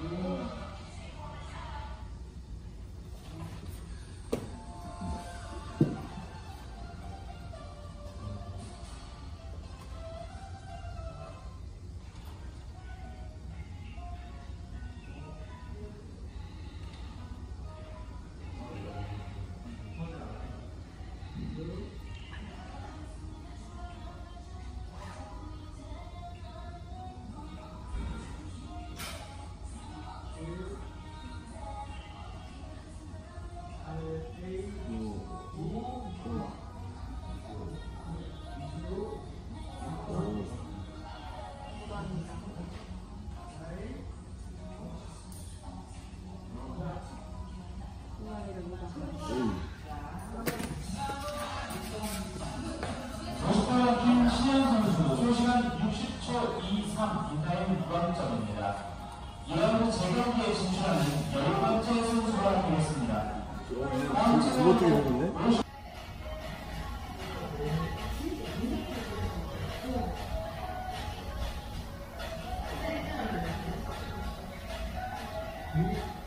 Mm. here. 경기에 진출하는 열 번째 선수가 되겠습니다. 다음 어떻게 생겼네? 로